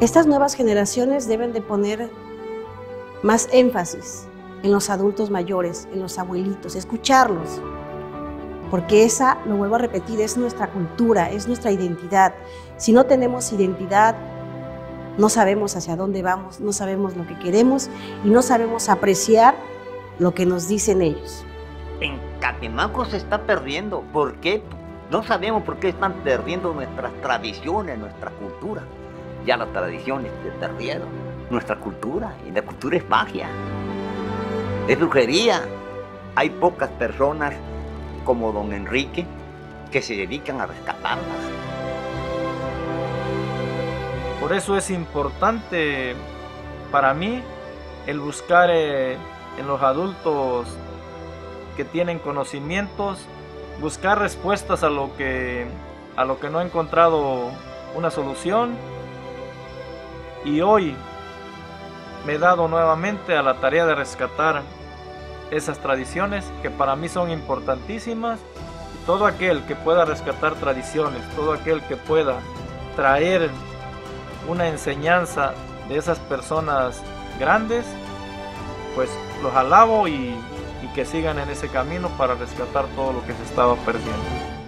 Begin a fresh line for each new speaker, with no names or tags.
Estas nuevas generaciones deben de poner más énfasis en los adultos mayores, en los abuelitos, escucharlos, porque esa, lo vuelvo a repetir, es nuestra cultura, es nuestra identidad. Si no tenemos identidad, no sabemos hacia dónde vamos, no sabemos lo que queremos y no sabemos apreciar lo que nos dicen ellos.
En Catemaco se está perdiendo. ¿Por qué? No sabemos por qué están perdiendo nuestras tradiciones, nuestra cultura. Ya las tradiciones se perdieron. Nuestra cultura, y la cultura es magia, es brujería. Hay pocas personas como don Enrique que se dedican a rescatarlas.
Por eso es importante para mí el buscar eh, en los adultos que tienen conocimientos, buscar respuestas a lo que a lo que no he encontrado una solución y hoy me he dado nuevamente a la tarea de rescatar esas tradiciones que para mí son importantísimas. Todo aquel que pueda rescatar tradiciones, todo aquel que pueda traer una enseñanza de esas personas grandes, pues los alabo y, y que sigan en ese camino para rescatar todo lo que se estaba perdiendo.